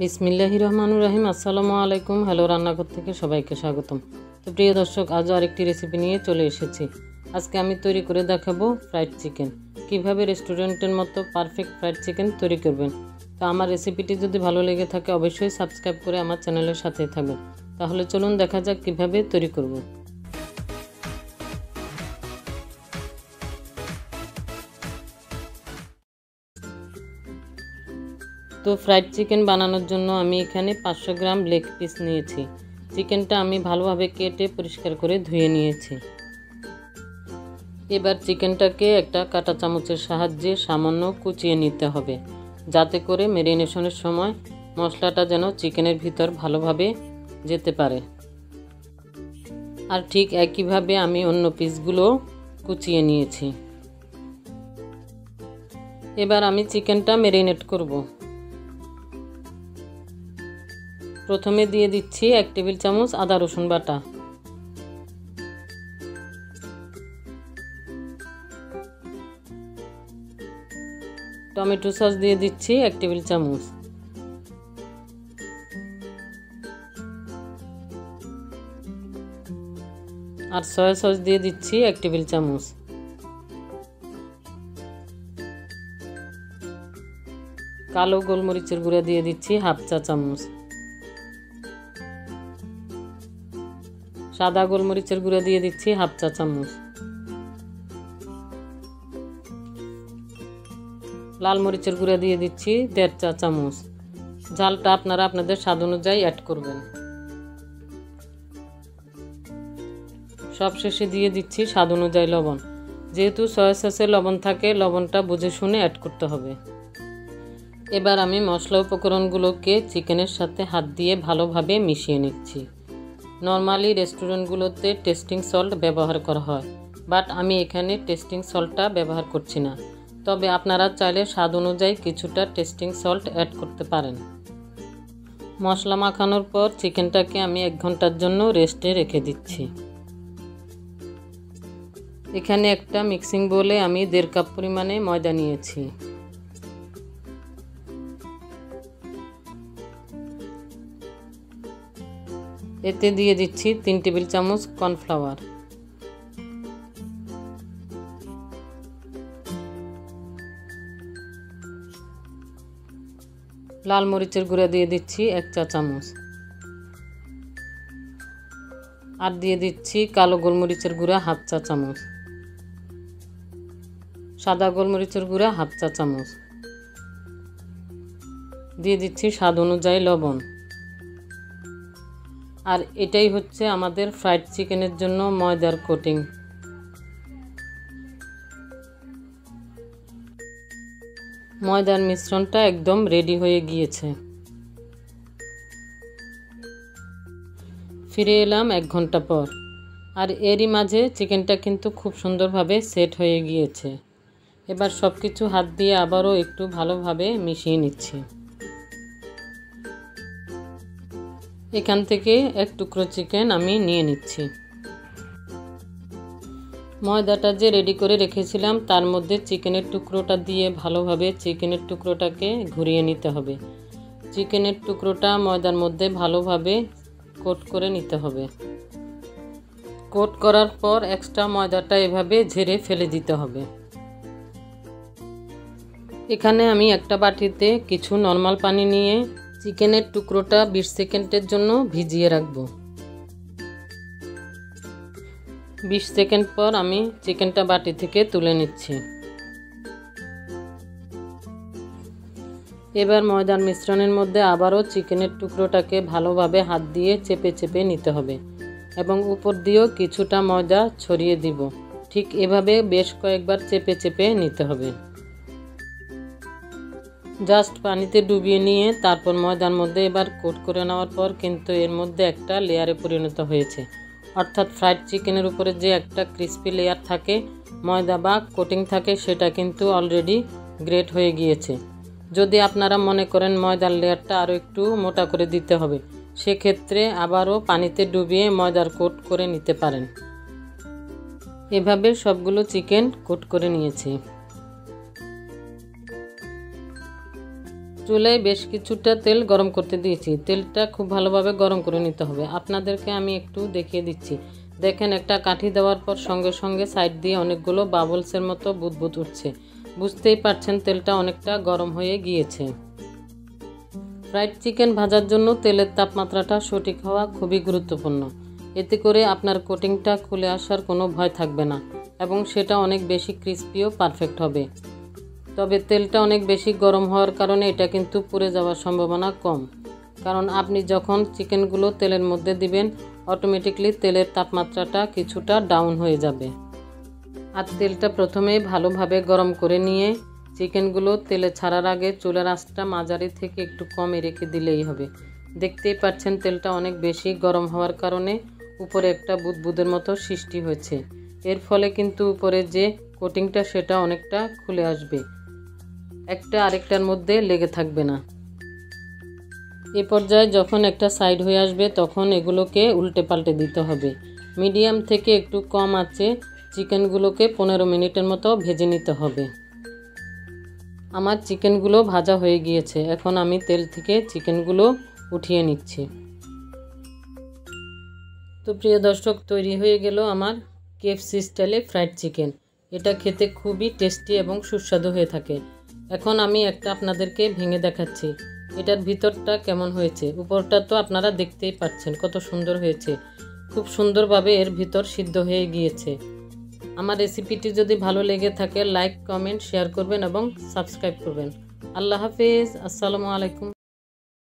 বিসমিল্লাহি রহমানুর রাহিম, আসসালামু আলাইকুম। হ্যালো রান্নাঘর থেকে সবাইকে স্বাগতম। তো প্রিয় দর্শক আজও আরেকটি রেসিপি নিয়ে চলে এসেছি। আজকে আমি তৈরি করে দেখাবো ফ্রাইড চিকেন কীভাবে রেস্টুরেন্টের মতো পারফেক্ট ফ্রাইড চিকেন তৈরি করবেন। তো আমার রেসিপিটি যদি ভালো লেগে থাকে, অবশ্যই সাবস্ক্রাইব করে আমার চ্যানেলের সাথেই থাকবেন। তাহলে চলুন দেখা যাক কীভাবে তৈরি করব। তো ফ্রাইড চিকেন বানানোর জন্য আমি এখানে পাঁচশো গ্রাম লেগ পিস নিয়েছি। চিকেনটা আমি ভালোভাবে কেটে পরিষ্কার করে ধুয়ে নিয়েছি। এবার চিকেনটাকে একটা কাঁটা চামচের সাহায্যে সামান্য কুচিয়ে নিতে হবে, যাতে করে মেরিনেশনের সময় মশলাটা যেন চিকেনের ভিতর ভালোভাবে যেতে পারে। আর ঠিক একইভাবে আমি অন্য পিসগুলো কুচিয়ে নিয়েছি। এবার আমি চিকেনটা মেরিনেট করব। প্রথমে দিয়ে দিচ্ছি এক টেবিল চামচ আদা রসুন বাটা। টমেটো সস দিয়ে দিচ্ছি এক টেবিল চামচ। আর সয়া সস দিয়ে দিচ্ছি এক টেবিল চামচ। কালো গোলমরিচের গুঁড়া দিয়ে দিচ্ছি হাফ চা চামচ। সাদা গোলমরিচের গুঁড়া দিয়ে দিচ্ছি হাফ চা চামচ। লাল মরিচের গুঁড়া দিয়ে দিচ্ছি দেড় চা চামচ। ঝালটা আপনারা আপনাদের স্বাদ অনুযায়ী অ্যাড করবেন। সবশেষে দিয়ে দিচ্ছি স্বাদ অনুযায়ী লবণ। যেহেতু সয়া সসে লবণ থাকে, লবণটা বুঝে শুনে অ্যাড করতে হবে। এবার আমি মশলা উপকরণগুলোকে চিকেনের সাথে হাত দিয়ে ভালোভাবে মিশিয়ে নিচ্ছি। নর্মালি রেস্টুরেন্টগুলোতে টেস্টিং সল্ট ব্যবহার করা হয় বাট আমি এখানে টেস্টিং সল্টটা ব্যবহার করছি না। তবে আপনারা চাইলে স্বাদ অনুযায়ী কিছুটা টেস্টিং সল্ট অ্যাড করতে পারেন। মশলা মাখানোর পর চিকেনটাকে আমি এক ঘণ্টার জন্য রেস্টে রেখে দিচ্ছি। এখানে একটা মিক্সিং বলে আমি দেড় কাপ পরিমাণে ময়দা নিয়েছি। এতে দিয়ে দিচ্ছি তিন টেবিল চামচ কর্নফ্লাওয়ার। লাল মরিচের গুঁড়া দিয়ে দিচ্ছি এক চা চামচ। আর দিয়ে দিচ্ছি কালো গোলমরিচের গুঁড়া হাফ চা চামচ। সাদা গোলমরিচের গুঁড়া হাফ চা চামচ। দিয়ে দিচ্ছি স্বাদ অনুযায়ী লবণ। আর এটাই হচ্ছে আমাদের ফ্রাইড চিকেনের জন্য ময়দার কোটিং ময়দার মিশ্রণটা একদম রেডি হয়ে গিয়েছে। ফিরে এলাম এক ঘণ্টা পর। আর এরই মাঝে চিকেনটা কিন্তু খুব সুন্দরভাবে সেট হয়ে গিয়েছে। এবার সব কিছু হাত দিয়ে আবারও একটু ভালোভাবে মিশিয়ে নিচ্ছি। এখান থেকে এক টুকরো চিকেন আমি নিয়ে নিচ্ছি। ময়দাটা যে রেডি করে রেখেছিলাম, তার মধ্যে চিকেনের টুকরোটা দিয়ে ভালোভাবে চিকেনের টুকরোটাকে ঘুরিয়ে নিতে হবে। চিকেনের টুকরোটা ময়দার মধ্যে ভালোভাবে কোট করে নিতে হবে। কোট করার পর এক্সট্রা ময়দাটা এভাবে ঝেড়ে ফেলে দিতে হবে। এখানে আমি একটা বাটিতে কিছু নর্মাল পানি নিয়ে চিকেনের টুকরোটা বিশ সেকেন্ডের জন্য ভিজিয়ে রাখব। বিশ সেকেন্ড পর আমি চিকেনটা বাটি থেকে তুলে নিচ্ছি। এবার ময়দার মিশ্রণের মধ্যে আবারও চিকেনের টুকরোটাকে ভালোভাবে হাত দিয়ে চেপে চেপে নিতে হবে এবং উপর দিয়েও কিছুটা ময়দা ছড়িয়ে দিব। ঠিক এভাবে বেশ কয়েকবার চেপে চেপে নিতে হবে। জাস্ট পানিতে ডুবিয়ে নিয়ে তারপর ময়দার মধ্যে এবার কোট করে নেওয়ার পর কিন্তু এর মধ্যে একটা লেয়ারে পরিণত হয়েছে। অর্থাৎ ফ্রাইড চিকেনের উপরে যে একটা ক্রিস্পি লেয়ার থাকে, ময়দা বা কোটিং থাকে, সেটা কিন্তু অলরেডি গ্রেট হয়ে গিয়েছে। যদি আপনারা মনে করেন ময়দার লেয়ারটা আরও একটু মোটা করে দিতে হবে, সেক্ষেত্রে আবারও পানিতে ডুবিয়ে ময়দার কোট করে নিতে পারেন। এভাবে সবগুলো চিকেন কোট করে নিয়েছি। চুলায় বেশ কিছুটা তেল গরম করতে দিয়েছি। তেলটা খুব ভালোভাবে গরম করে নিতে হবে। আপনাদেরকে আমি একটু দেখিয়ে দিচ্ছি। দেখেন, একটা কাঠি দেওয়ার পর সঙ্গে সঙ্গে সাইড দিয়ে অনেকগুলো বাবলসের মতো বুদবুদ উঠছে। বুঝতেই পারছেন, তেলটা অনেকটা গরম হয়ে গিয়েছে। ফ্রাইড চিকেন ভাজার জন্য তেলের তাপমাত্রাটা সঠিক হওয়া খুবই গুরুত্বপূর্ণ। এতে করে আপনার কোটিংটা খুলে আসার কোনো ভয় থাকবে না এবং সেটা অনেক বেশি ক্রিস্পিও পারফেক্ট হবে। তবে তেলটা অনেক বেশি গরম হওয়ার কারণে এটা কিন্তু পুড়ে যাওয়ার সম্ভাবনা কম। কারণ আপনি যখন চিকেনগুলো তেলের মধ্যে দিবেন অটোমেটিকলি তেলের তাপমাত্রাটা কিছুটা ডাউন হয়ে যাবে। আর তেলটা প্রথমেই ভালোভাবে গরম করে নিয়ে চিকেনগুলো তেলে ছাড়ার আগে চুলের আঁচটা মাঝারি থেকে একটু কমে রেখে দিলেই হবে। দেখতেই পাচ্ছেন তেলটা অনেক বেশি গরম হওয়ার কারণে উপরে একটা বুদবুদের মতো সৃষ্টি হয়েছে। এর ফলে কিন্তু উপরে যে কোটিংটা সেটা অনেকটা খুলে আসবে। একটা আরেকটার মধ্যে লেগে থাকবে না। এ পর্যায়ে যখন একটা সাইড হয়ে আসবে, তখন এগুলোকে উল্টে পাল্টে দিতে হবে। মিডিয়াম থেকে একটু কম আছে, চিকেনগুলোকে পনেরো মিনিটের মতো ভেজে নিতে হবে। আমার চিকেনগুলো ভাজা হয়ে গিয়েছে, এখন আমি তেল থেকে চিকেনগুলো উঠিয়ে নিচ্ছি। তো প্রিয় দর্শক, তৈরি হয়ে গেল আমার কেএফসি স্টাইলে ফ্রাইড চিকেন। এটা খেতে খুবই টেস্টি এবং সুস্বাদু হয়ে থাকে। এখন আমি একটা আপনাদেরকে ভেঙে দেখাচ্ছি। এটার ভিতরটা কেমন হয়েছে? উপরটা তো আপনারা দেখতেই পাচ্ছেন কত সুন্দর হয়েছে। খুব সুন্দরভাবে এর ভিতর সিদ্ধ হয়ে গিয়েছে। আমার রেসিপিটি যদি ভালো লেগে থাকে, লাইক, কমেন্ট, শেয়ার করবেন এবং সাবস্ক্রাইব করবেন। আল্লাহ হাফিজ। আসসালামু আলাইকুম।